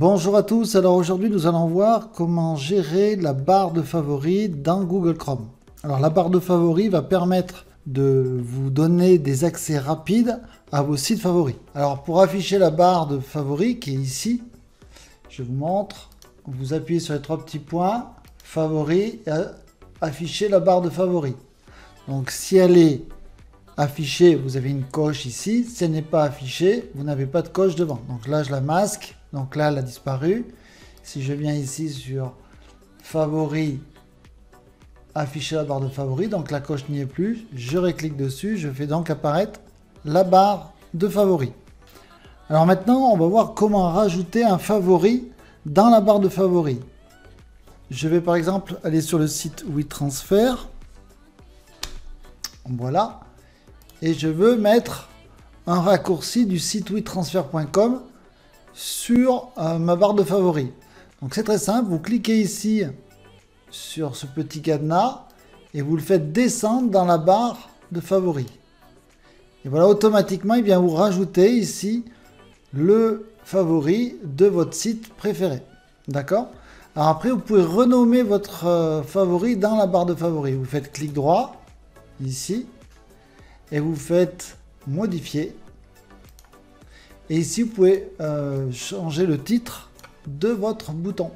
Bonjour à tous, alors aujourd'hui nous allons voir comment gérer la barre de favoris dans Google Chrome. Alors la barre de favoris va permettre de vous donner des accès rapides à vos sites favoris. Alors pour afficher la barre de favoris qui est ici, je vous montre, vous appuyez sur les trois petits points, favoris, et afficher la barre de favoris. Donc si elle est affichée, vous avez une coche ici, si elle n'est pas affichée, vous n'avez pas de coche devant. Donc là je la masque donc là, elle a disparu. Si je viens ici sur favoris, afficher la barre de favoris, donc la coche n'y est plus, je réclique dessus, je fais donc apparaître la barre de favoris. Alors maintenant, on va voir comment rajouter un favori dans la barre de favoris. Je vais par exemple aller sur le site WeTransfer. Voilà. Et je veux mettre un raccourci du site WeTransfer.com sur euh, ma barre de favoris. Donc c'est très simple, vous cliquez ici sur ce petit cadenas et vous le faites descendre dans la barre de favoris. Et voilà, automatiquement, il vient vous rajouter ici le favori de votre site préféré. D'accord? Alors après, vous pouvez renommer votre euh, favori dans la barre de favoris. Vous faites clic droit, ici, et vous faites modifier. Et ici, vous pouvez euh, changer le titre de votre bouton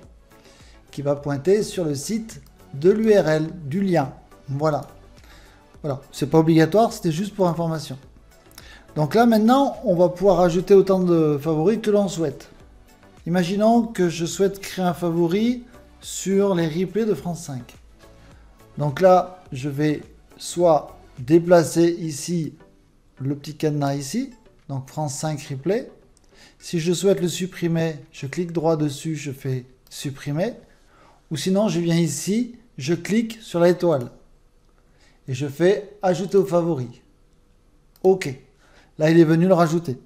qui va pointer sur le site de l'URL, du lien. Voilà. Voilà, c'est pas obligatoire, c'était juste pour information. Donc là, maintenant, on va pouvoir ajouter autant de favoris que l'on souhaite. Imaginons que je souhaite créer un favori sur les replays de France 5. Donc là, je vais soit déplacer ici le petit cadenas ici, donc France 5 replay. Si je souhaite le supprimer, je clique droit dessus, je fais supprimer. Ou sinon, je viens ici, je clique sur l'étoile. Et je fais ajouter aux favoris. OK. Là, il est venu le rajouter.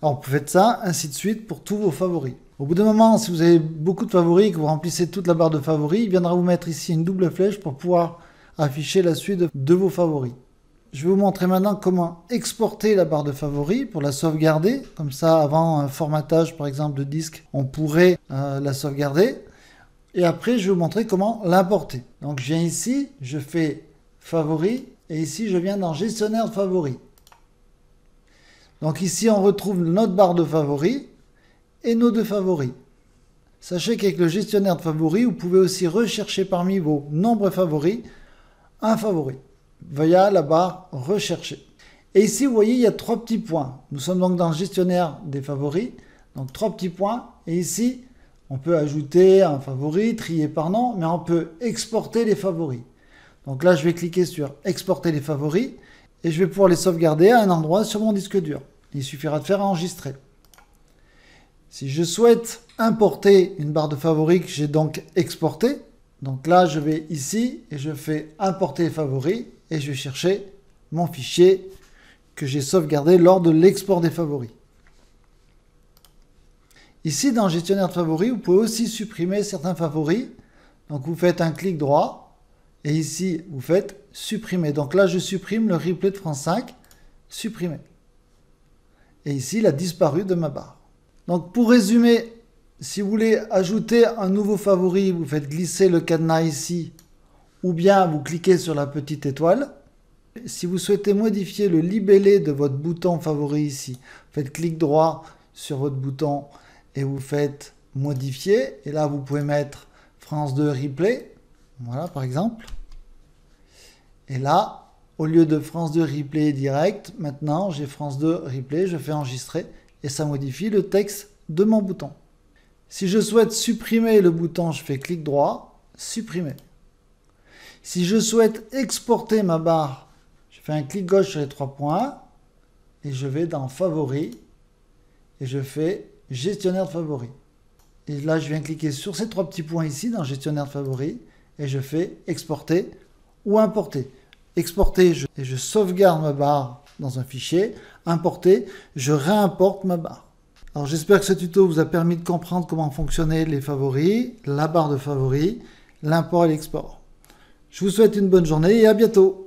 Alors, vous faites ça, ainsi de suite, pour tous vos favoris. Au bout d'un moment, si vous avez beaucoup de favoris et que vous remplissez toute la barre de favoris, il viendra vous mettre ici une double flèche pour pouvoir afficher la suite de vos favoris. Je vais vous montrer maintenant comment exporter la barre de favoris pour la sauvegarder. Comme ça, avant un formatage par exemple de disque, on pourrait euh, la sauvegarder. Et après, je vais vous montrer comment l'importer. Donc je viens ici, je fais favoris et ici je viens dans gestionnaire de favoris. Donc ici on retrouve notre barre de favoris et nos deux favoris. Sachez qu'avec le gestionnaire de favoris, vous pouvez aussi rechercher parmi vos nombreux favoris un favori la barre rechercher. Et ici, vous voyez, il y a trois petits points. Nous sommes donc dans le gestionnaire des favoris. Donc trois petits points. Et ici, on peut ajouter un favori, trier par nom, mais on peut exporter les favoris. Donc là, je vais cliquer sur exporter les favoris et je vais pouvoir les sauvegarder à un endroit sur mon disque dur. Il suffira de faire enregistrer. Si je souhaite importer une barre de favoris que j'ai donc exportée, donc là, je vais ici et je fais importer les favoris et je vais chercher mon fichier que j'ai sauvegardé lors de l'export des favoris. Ici, dans gestionnaire de favoris, vous pouvez aussi supprimer certains favoris. Donc, vous faites un clic droit et ici, vous faites supprimer. Donc là, je supprime le replay de France 5, supprimer. Et ici, il a disparu de ma barre. Donc, pour résumer si vous voulez ajouter un nouveau favori, vous faites glisser le cadenas ici, ou bien vous cliquez sur la petite étoile. Si vous souhaitez modifier le libellé de votre bouton favori ici, faites clic droit sur votre bouton et vous faites modifier. Et là, vous pouvez mettre France 2 replay. Voilà, par exemple. Et là, au lieu de France 2 replay direct, maintenant j'ai France 2 replay, je fais enregistrer et ça modifie le texte de mon bouton. Si je souhaite supprimer le bouton, je fais clic droit, supprimer. Si je souhaite exporter ma barre, je fais un clic gauche sur les trois points et je vais dans Favoris et je fais Gestionnaire de favoris. Et là, je viens cliquer sur ces trois petits points ici dans Gestionnaire de favoris et je fais Exporter ou Importer. Exporter et je sauvegarde ma barre dans un fichier. Importer, je réimporte ma barre. Alors j'espère que ce tuto vous a permis de comprendre comment fonctionnaient les favoris, la barre de favoris, l'import et l'export. Je vous souhaite une bonne journée et à bientôt